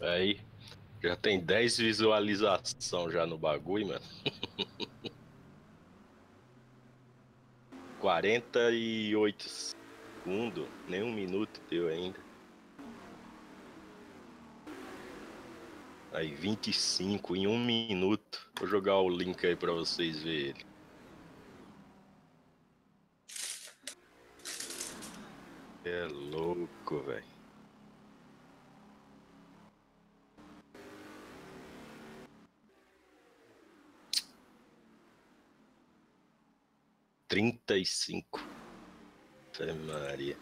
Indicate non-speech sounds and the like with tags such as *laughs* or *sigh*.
Aí, já tem 10 visualizações já no bagulho, mano. *laughs* 48 segundos, nem um minuto deu ainda. Aí, 25 em um minuto. Vou jogar o link aí pra vocês verem ele. É louco, velho. Trinta e cinco. Maria.